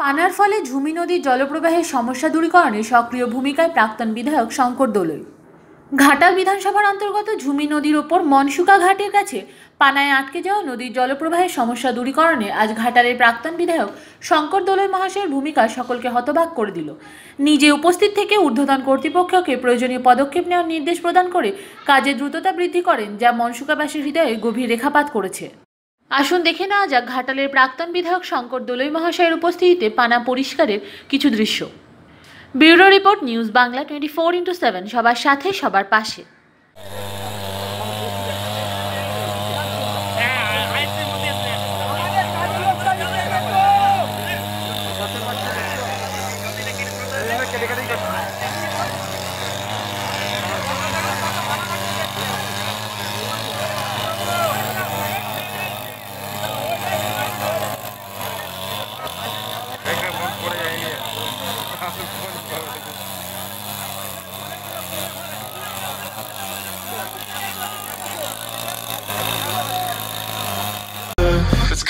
পানার ফলে ঝুমি নদীর জলপ্রবাহের সমস্যা দূরীকরণে সক্রিয় ভূমিকায় প্রাক্তন বিধায়ক শঙ্কর দোলই। ঘাটাল বিধানসভার অন্তর্গত ঝুমি নদীর ওপর মনসুকা ঘাটের কাছে পানায় আটকে যাওয়া নদীর জলপ্রবাহের সমস্যা দূরীকরণে আজ ঘাটালের প্রাক্তন বিধায়ক শঙ্কর দোলই মহাশয়ের ভূমিকা সকলকে হতবাক করে দিল। নিজে উপস্থিত থেকে ঊর্ধ্বতন কর্তৃপক্ষকে প্রয়োজনীয় পদক্ষেপ নেওয়ার নির্দেশ প্রদান করে কাজে দ্রুততা বৃদ্ধি করেন, যা মনসুকাবাসীর হৃদয়ে গভীর রেখাপাত করেছে। আসুন দেখে নেওয়া যাক ঘাটালের প্রাক্তন বিধায়ক শঙ্কর দোলই মহাশয়ের উপস্থিতিতে পানা পরিষ্কারের কিছু দৃশ্য। Bureau report news Bangla twenty four into seven, সবার সাথে, সবার পাশে।